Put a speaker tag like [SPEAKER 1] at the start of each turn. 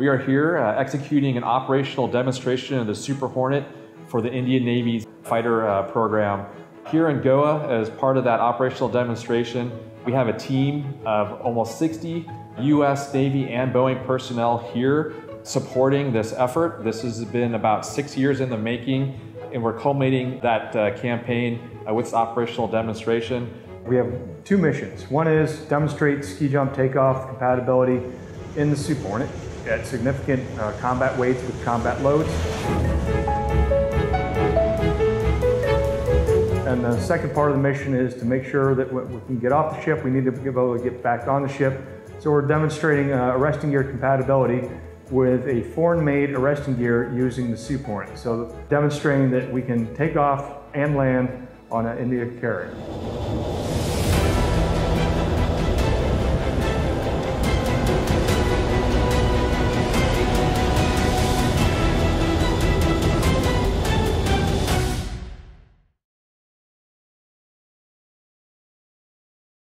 [SPEAKER 1] We are here uh, executing an operational demonstration of the Super Hornet for the Indian Navy's fighter uh, program. Here in Goa, as part of that operational demonstration, we have a team of almost 60 US Navy and Boeing personnel here supporting this effort. This has been about six years in the making, and we're culminating that uh, campaign uh, with operational demonstration.
[SPEAKER 2] We have two missions. One is demonstrate ski jump takeoff compatibility in the Super Hornet at significant uh, combat weights with combat loads. And the second part of the mission is to make sure that we can get off the ship, we need to be able to get back on the ship. So we're demonstrating uh, arresting gear compatibility with a foreign-made arresting gear using the Hornet. So demonstrating that we can take off and land on an India carrier.